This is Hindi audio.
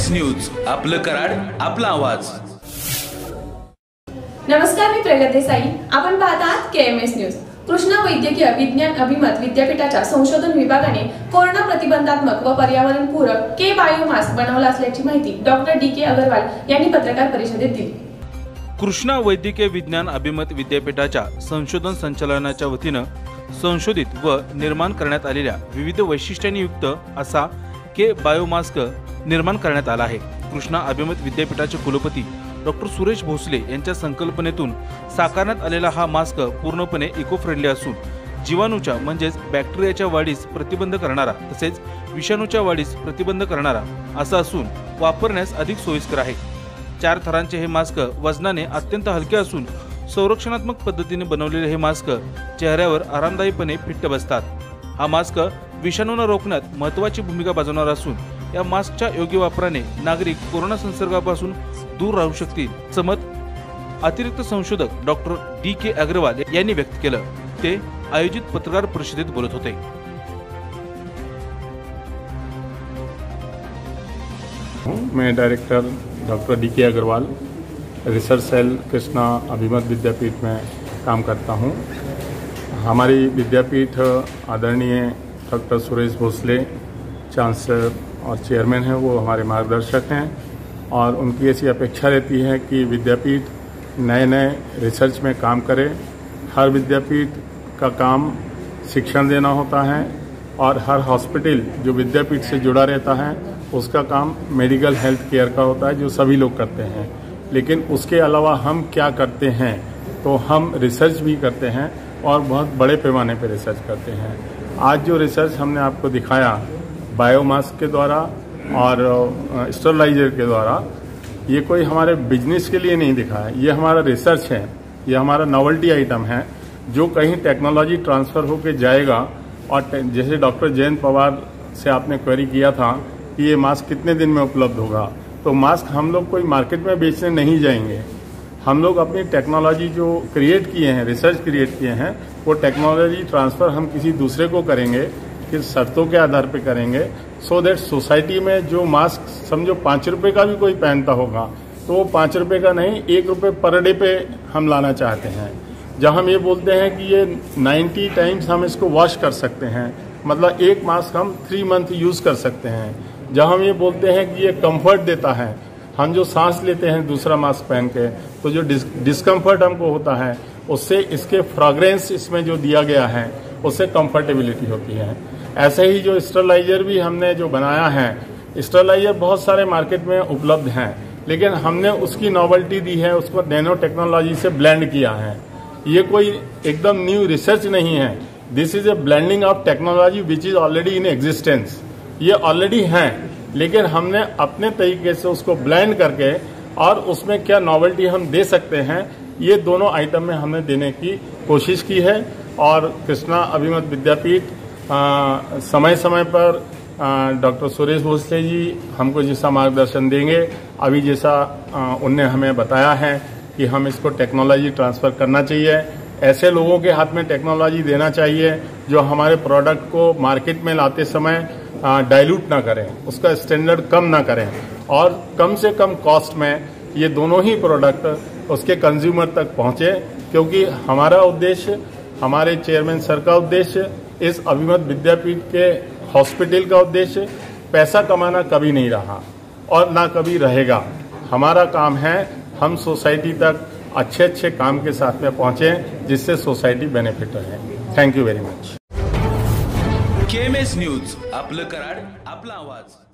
एस न्यूज आपलं कराड आपला आवाज. नमस्कार मी प्रगत देसाई. आपण पाहत आहात के एम एस न्यूज कृष्णा वैद्यकीय विज्ञान अभिमत विद्यापीठाच्या संशोधन विभागाने कोरोना प्रतिबंधात्मक व पर्यावरण पूरक के बायोमास्क बनवला असल्याची माहिती डॉक्टर डी के अगरवाल यांनी पत्रकार परिषदेत दिली. कृष्णा वैद्यकीय विज्ञान अभिमत विद्यापीठाच्या संशोधन संचालनाच्या वतीनं संशोधित व निर्माण करण्यात आलेल्या विविध वैशिष्ट्यांनी युक्त असा के बायोमास्क निर्माण करण्यात आला आहे. कृष्णा अभिमत विद्यापीठाचे कुलपती डॉक्टर सुरेश भोसले यांच्या संकल्पनेतून साकारण्यात आलेला हा मास्क पूर्णपणे इको फ्रेंडली असून जीवाणूच्या म्हणजेच बॅक्टेरियाच्या वाढीस प्रतिबंध करणारा तसेच विषाणूच्या वाढीस प्रतिबंध करणारा असा असून वापरण्यास अधिक सोयीस्कर आहे. चार थरांचे हे मास्क वजनाने अत्यंत हलके असून संरक्षणात्मक पद्धतीने बनवलेले हे मास्क चेहऱ्यावर आरामदायीपणे फिट्ट बसतात. हा मास्क विषाणूंना रोखण्यात महत्त्वाची भूमिका बजावणार असून या मास्कच्या योग्य वापराने नागरिक कोरोना संसर्गापासून दूर राहू शकतील असं मत अतिरिक्त संशोधक डॉक्टर डी के अग्रवाल यांनी व्यक्त केलं. ते आयोजित पत्रकार परिषदेत बोलत होते. मैं director doctor D K Agarwal research cell Krishna अभिमत विद्यापीठ में काम करता हूँ। हमारी विद्यापीठ आदरणीय डॉक्टर सुरेश भोसले चांसलर और चेयरमैन हैं, वो हमारे मार्गदर्शक हैं और उनकी ऐसी अपेक्षा रहती है कि विद्यापीठ नए नए रिसर्च में काम करे। हर विद्यापीठ का काम शिक्षण देना होता है और हर हॉस्पिटल जो विद्यापीठ से जुड़ा रहता है, उसका काम मेडिकल हेल्थ केयर का होता है, जो सभी लोग करते हैं। लेकिन उसके अलावा हम क्या करते हैं तो हम रिसर्च भी करते हैं और बहुत बड़े पैमाने पर रिसर्च करते हैं। आज जो रिसर्च हमने आपको दिखाया बायोमास के द्वारा और स्टरलाइजर के द्वारा, ये कोई हमारे बिज़नेस के लिए नहीं दिखा है। ये हमारा रिसर्च है। ये हमारा नॉवल्टी आइटम है, जो कहीं टेक्नोलॉजी ट्रांसफ़र होके जाएगा। और जैसे डॉक्टर जयंत पवार से आपने क्वेरी किया था कि ये मास्क कितने दिन में उपलब्ध होगा। तो मास्क हम लोग कोई मार्केट में बेचने नहीं जाएँगे। हम लोग अपनी टेक्नोलॉजी जो क्रिएट किए हैं रिसर्च क्रिएट किए हैं, वो टेक्नोलॉजी ट्रांसफ़र हम किसी दूसरे को करेंगे। किस शर्तों के आधार पे करेंगे? सो देट सोसाइटी में जो मास्क समझो पाँच रुपए का भी कोई पहनता होगा तो वो पाँच रुपए का नहीं एक रुपए पर डे पे हम लाना चाहते हैं। जब हम ये बोलते हैं कि ये 90 टाइम्स हम इसको वॉश कर सकते हैं मतलब एक मास्क हम थ्री मंथ यूज़ कर सकते हैं। जब हम ये बोलते हैं कि ये कंफर्ट देता है हम जो सांस लेते हैं दूसरा मास्क पहन के तो जो डिस, डिस्कम्फर्ट हमको होता है उससे इसके फ्रॉग्रेंस इसमें जो दिया गया है उससे कंफर्टेबिलिटी होती है। ऐसे ही जो स्टरलाइजर भी हमने जो बनाया है, स्टरलाइजर बहुत सारे मार्केट में उपलब्ध हैं, लेकिन हमने उसकी नॉवल्टी दी है, उसको नैनो टेक्नोलॉजी से ब्लेंड किया है। ये कोई एकदम न्यू रिसर्च नहीं है। This is a blending of technology which is already in existence ये ऑलरेडी है, लेकिन हमने अपने तरीके से उसको ब्लेंड करके और उसमें क्या नॉवल्टी हम दे सकते हैं, ये दोनों आइटम में हमने देने की कोशिश की है। और कृष्णा अभिमत विद्यापीठ समय समय पर डॉक्टर सुरेश भोसले जी हमको जैसा मार्गदर्शन देंगे। अभी जैसा उनने हमें बताया है कि हम इसको टेक्नोलॉजी ट्रांसफ़र करना चाहिए। ऐसे लोगों के हाथ में टेक्नोलॉजी देना चाहिए जो हमारे प्रोडक्ट को मार्केट में लाते समय डाइल्यूट ना करें, उसका स्टैंडर्ड कम ना करें। और कम से कम कॉस्ट में ये दोनों ही प्रोडक्ट उसके कंज्यूमर तक पहुँचे, क्योंकि हमारा उद्देश्य, हमारे चेयरमैन सर का उद्देश्य इस अभिमत विद्यापीठ के हॉस्पिटल का उद्देश्य पैसा कमाना कभी नहीं रहा और ना कभी रहेगा। हमारा काम है हम सोसाइटी तक अच्छे अच्छे काम के साथ में पहुँचे, जिससे सोसाइटी बेनिफिट रहे। Thank you very much K M S news आपलं कराड, आपला आवाज़.